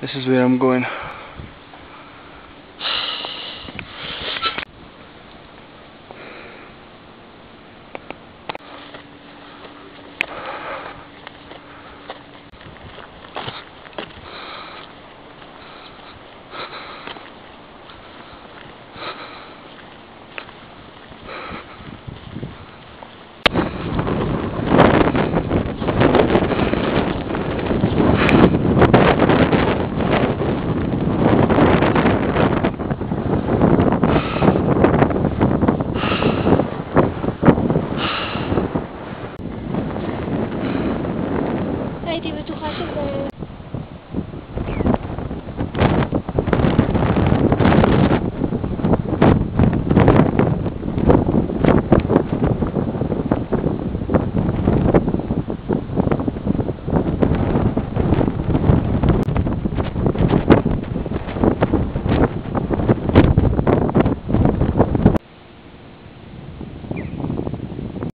This is where I'm going. Hey, die